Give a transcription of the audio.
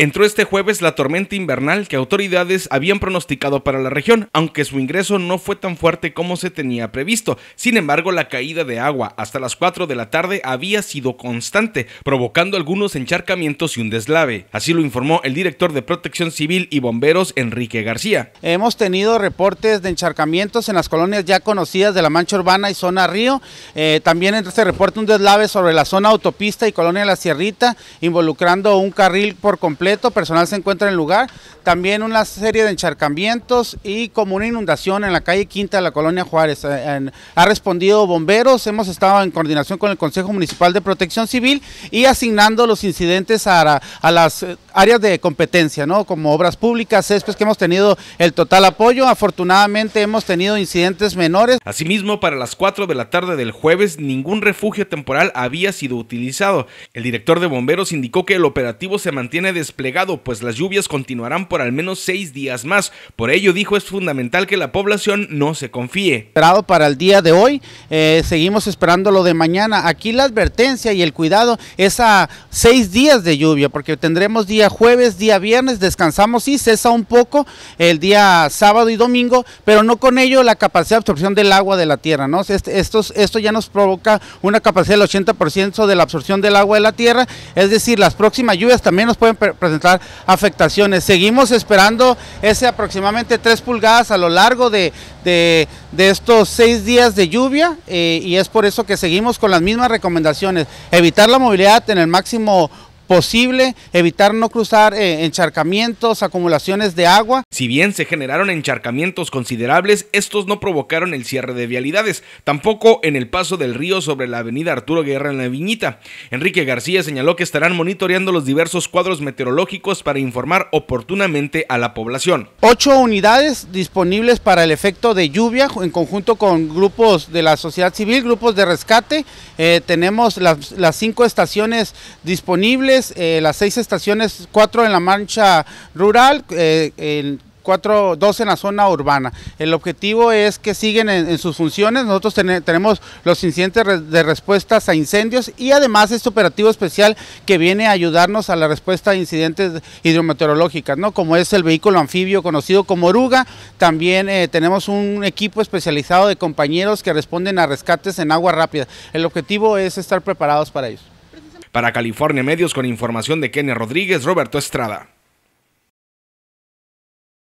Entró este jueves la tormenta invernal que autoridades habían pronosticado para la región, aunque su ingreso no fue tan fuerte como se tenía previsto. Sin embargo, la caída de agua hasta las 4 de la tarde había sido constante, provocando algunos encharcamientos y un deslave. Así lo informó el director de Protección Civil y Bomberos, Enrique García. Hemos tenido reportes de encharcamientos en las colonias ya conocidas de la Mancha Urbana y zona Río. Eh, también se reporta un deslave sobre la zona autopista y colonia La Sierrita, involucrando un carril por completo personal se encuentra en el lugar, también una serie de encharcamientos y como una inundación en la calle Quinta de la colonia Juárez. Eh, ha respondido bomberos, hemos estado en coordinación con el Consejo Municipal de Protección Civil y asignando los incidentes a, las eh, áreas de competencia, ¿no? como obras públicas, céspedes que hemos tenido el total apoyo. Afortunadamente hemos tenido incidentes menores. Asimismo, para las 4 de la tarde del jueves, ningún refugio temporal había sido utilizado. El director de bomberos indicó que el operativo se mantiene desplegado pues las lluvias continuarán por al menos seis días más. Por ello, dijo, es fundamental que la población no se confíe. Esperado para el día de hoy, eh, seguimos esperando lo de mañana. Aquí la advertencia y el cuidado es a seis días de lluvia, porque tendremos día jueves, día viernes, descansamos y cesa un poco el día sábado y domingo, pero no con ello la capacidad de absorción del agua de la tierra. ¿no? Este, esto ya nos provoca una capacidad del 80% de la absorción del agua de la tierra, es decir, las próximas lluvias también nos pueden presentar afectaciones. Seguimos esperando ese aproximadamente 3 pulgadas a lo largo de, de, estos 6 días de lluvia eh, y es por eso que seguimos con las mismas recomendaciones. Evitar la movilidad en el máximo posible, evitar no cruzar eh, encharcamientos, acumulaciones de agua. Si bien se generaron encharcamientos considerables, estos no provocaron el cierre de vialidades, tampoco en el paso del río sobre la avenida Arturo Guerra en la Viñita. Enrique García señaló que estarán monitoreando los diversos cuadros meteorológicos para informar oportunamente a la población. Ocho unidades disponibles para el efecto de lluvia en conjunto con grupos de la sociedad civil, grupos de rescate. Eh, tenemos las, las cinco estaciones disponibles eh, las seis estaciones, cuatro en la mancha rural, eh, cuatro, dos en la zona urbana. El objetivo es que siguen en, sus funciones. Nosotros tenemos los incidentes de respuestas a incendios y además este operativo especial que viene a ayudarnos a la respuesta a incidentes hidrometeorológicas, ¿no? Como es el vehículo anfibio conocido como Oruga. También eh, tenemos un equipo especializado de compañeros que responden a rescates en agua rápida. El objetivo es estar preparados para ello. Para California Medios con información de Kenia Rodríguez, Roberto Estrada.